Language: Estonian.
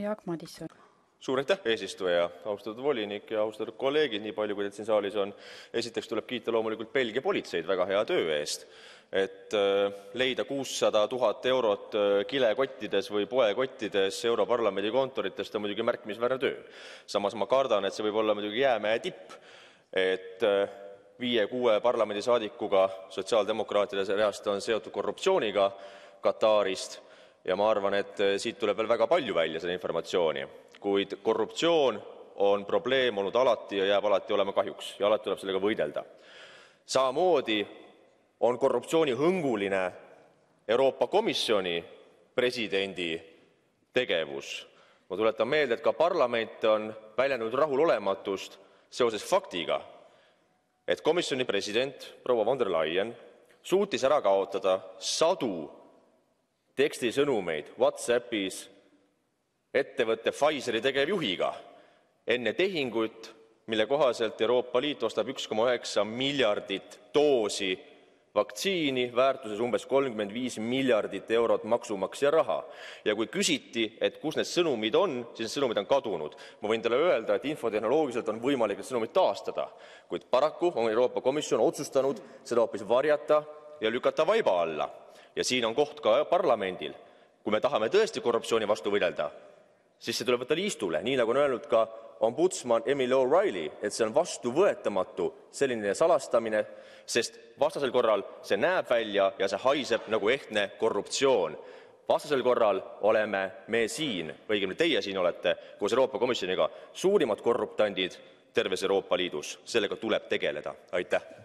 Jaak Madison. suur aitäh, eesistuja, austatud volinik ja austatud kolleegid, nii palju, kui teid siin saalis on. esiteks tuleb kiita loomulikult Belgia politseid väga hea töö eest, et äh, leida kuussada tuhat eurot äh, kilekottides või poekottides Europarlamendi kontoritest on muidugi märkimisväärne töö. samas ma kardan, et see võib olla muidugi jäämäe tipp, et äh, viie-kuue parlamendisaadikuga sotsiaaldemokraatide reast on seotud korruptsiooniga Katarist ja ma arvan, et siit tuleb veel väga palju välja seda informatsiooni kuid korruptsioon on probleem olnud alati ja jääb alati olema kahjuks ja alati tuleb sellega võidelda. samamoodi on korruptsioonihõnguline Euroopa Komisjoni presidendi tegevus. ma tuletan meelde, et ka parlament on väljendanud rahulolematust seoses faktiga, et komisjoni president proua von der Leyen suutis ära kaotada sadu tekstisõnumeid Whatsappis ettevõtte Pfizeri tegevjuhiga enne tehingut, mille kohaselt Euroopa Liit ostab 1,9 miljardit doosi vaktsiini väärtuses umbes 35 miljardit eurot maksumaksja raha. ja kui küsiti, et kus need sõnumid on, siis need sõnumid on kadunud. ma võin teile öelda, et infotehnoloogiliselt on võimalik need sõnumid taastada, kuid paraku on Euroopa Komisjon otsustanud seda hoopis varjata ja lükata vaiba alla. ja siin on koht ka parlamendil. kui me tahame tõesti korruptsiooni vastu võidelda, siis see tuleb võtta liistule, nii nagu on öelnud ka ombudsman Emily O'Reilly, et see on vastuvõetamatu, selline salastamine, sest vastasel korral see näeb välja ja see haiseb nagu ehtne korruptsioon. vastasel korral oleme me siin, õigemini teie siin olete koos Euroopa Komisjoniga suurimad korruptandid terves Euroopa Liidus. sellega tuleb tegeleda. aitäh!